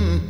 mm.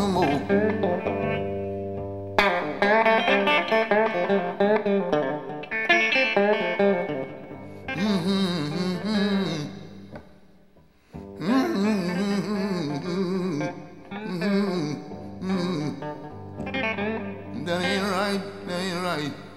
no more. That ain't right, that ain't right.